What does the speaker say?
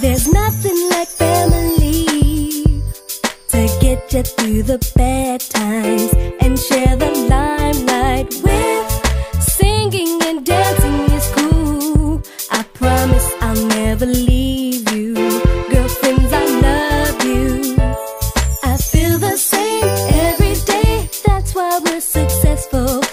There's nothing like family to get you through the bad times and share the limelight with. Singing and dancing is cool. I promise I'll never leave you. Girlfriends, I love you. I feel the same every day. That's why we're successful.